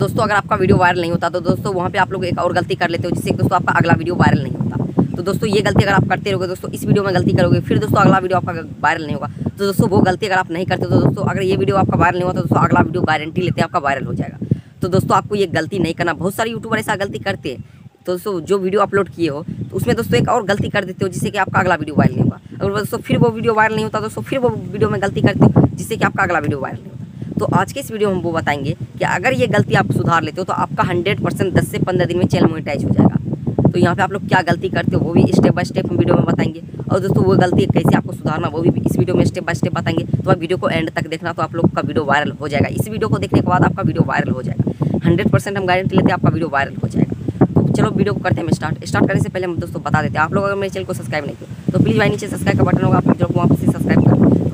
दोस्तों, अगर आपका वीडियो वायरल नहीं होता तो दोस्तों, वहाँ पे आप लोग एक और गलती कर लेते हो, जिससे दोस्तों, आपका अगला वीडियो वायरल नहीं होता। तो दोस्तों, ये गलती अगर आप करते रहोगे, दोस्तों, इस वीडियो में गलती करोगे, फिर दोस्तों, अगला वीडियो आपका वायरल नहीं होगा। तो दोस्तों, वो गलती अगर आप नहीं करते तो दोस्तों, अगर ये वीडियो आपका वायरल नहीं होता तो दोस्तों, अगला वीडियो गारंटी लेते हैं, आपका वायरल हो जाएगा। तो दोस्तों, आपको ये गलती नहीं करना, बहुत सारे यूट्यूबर ऐसा गलती करते हैं। तो दोस्तों, जो वीडियो अपलोड किए हो तो उसमें दोस्तों, एक और गलती कर देते हो, जिससे कि आपका अगला वीडियो वायरल नहीं होगा। अगर दोस्तों, फिर वो वीडियो वायरल नहीं होता, दोस्तों, फिर वो वीडियो में गलती करते हो, जिससे कि आपका अगला वीडियो वायरल नहीं होता तो आज के इस वीडियो में हम वो बताएँगे कि अगर ये गलती आप सुधार लेते हो तो आपका हंड्रेड परसेंट दस से पंद्रह दिन में चैनल मोनिटाइज हो जाएगा। तो यहाँ पे आप लोग क्या गलती करते हो, वो भी स्टेप बाय स्टेप हम वीडियो में बताएँगे। और दोस्तों, वो गलती कैसे आपको सुधारना, वो भी इस वीडियो में स्टेप बाय स्टेप बताएँगे। तो आप वीडियो को एंड तक देखना तो आप लोग का वीडियो वायरल हो जाएगा। इस वीडियो को देखने के बाद आपका वीडियो वायरल हो जाएगा। हंड्रेड परसेंट हम गारंटी लेते हैं आपका वीडियो वायरल हो जाएगा। तो चलो वीडियो को करते हैं स्टार्ट। स्टार्ट करने से पहले हम दोस्तों बता देते हैं। आप लोग अगर मेरे चैनल को सब्सक्राइब नहीं किया तो प्लीज़ भाई नीचे सब्सक्राइब का बटन होगा, आप लोग वहाँ से सब्सक्राइब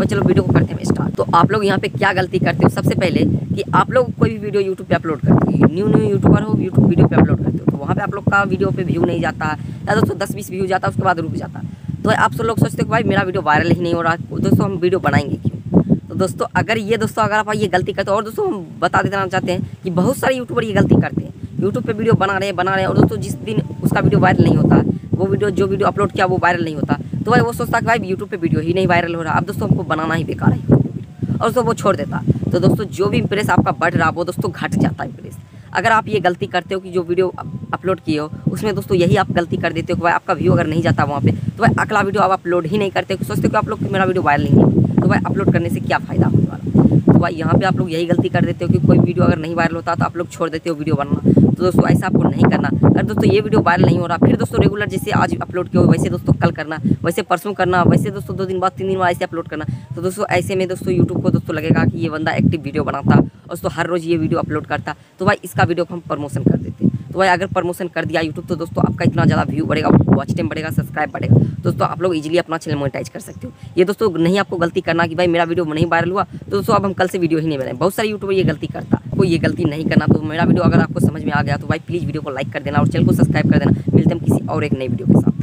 तो चलो वीडियो को करते हैं स्टार्ट तो आप लोग यहाँ पे क्या गलती करते हो? सबसे पहले कि आप लोग कोई भी वीडियो यूट्यूब पे अपलोड करते हो। न्यू न्यू यूट्यूबर हो यूट्यूब वीडियो पे अपलोड करते हो। तो वहाँ पे आप लोग का वीडियो पे व्यू नहीं जाता। या दोस्तों दस बीस व्यू जाता, उसके बाद रुक जाता। तो आप सब लोग सोचते हो भाई मेरा वीडियो वायरल ही नहीं हो रहा। दोस्तों हम वीडियो बनाएँगे क्यों? तो दोस्तों, अगर ये दोस्तों, अगर आप ये गलती करते हो, और दोस्तों हम बता देना चाहते हैं कि बहुत सारे यूट्यूबर ये गलती करते हैं। यूट्यूब पे वीडियो बना रहे हैं, बना रहे हैं, और दोस्तों जिस दिन उसका वीडियो वायरल नहीं होता, वो वीडियो जो वीडियो अपलोड किया, वो वायरल नहीं होता। तो भाई वो सोचता कि भाई यूट्यूब पे वीडियो ही नहीं वायरल हो रहा। अब दोस्तों हमको बनाना ही बेकार है। और दोस्तों वो छोड़ देता। तो दोस्तों जो भी इम्प्रेस आपका बढ़ रहा, वो दोस्तों घट जाता है इंप्रेस अगर आप ये गलती करते हो कि जो वीडियो अपलोड किए हो, उसमें दोस्तों यही आप गलती कर देते हो कि भाई आपका व्यू अगर नहीं जाता वहाँ पे तो भाई अगला वीडियो आप अपलोड ही नहीं करते सोचते हो कि आप लोग मेरा वीडियो वायरल नहीं है। तो भाई अपलोड करने से क्या फ़ायदा होने वाला? भाई, यहाँ पे आप लोग यही गलती कर देते हो कि कोई वीडियो अगर नहीं वायरल होता तो आप लोग छोड़ देते हो वीडियो बनना। तो दोस्तों, ऐसा आपको नहीं करना। अगर दोस्तों, ये वीडियो वायरल नहीं हो रहा। फिर दोस्तों रेगुलर जैसे आज अपलोड किया हो, वैसे दोस्तों कल करना, वैसे परसों करना, वैसे दोस्तों दो दिन बाद, तीन दिन बाद ऐसे अपलोड करना। तो दोस्तों, ऐसे में दोस्तों यूट्यूब को दोस्तों लगेगा कि ये बंदा एक्टिव वीडियो बनाता और दोस्तों हर रोज़ ये वीडियो अपलोड करता। तो भाई, इसका वीडियो को हम प्रमोशन कर देते। तो अगर प्रमोशन कर दिया यूट्यूब तो दोस्तों आपका इतना ज़्यादा व्यू बढ़ेगा वॉच टाइम बढ़ेगा सब्सक्राइब बढ़ेगा। दोस्तों, आप लोग इजीली अपना चैनल मोनेटाइज कर सकते हो। ये दोस्तों, नहीं आपको गलती करना कि भाई मेरा वीडियो नहीं वायरल हुआ तो दोस्तों, अब हम कल से वीडियो ही नहीं बनाए। बहुत सारे यूट्यूबर ये गलती करता, कोई ये गलती नहीं करना। तो मेरा वीडियो अगर आपको समझ में आ गया तो भाई प्लीज़ वीडियो को लाइक कर देना और चैनल को सब्सक्राइब कर देना। मिलते हम किसी और एक नई वीडियो के साथ।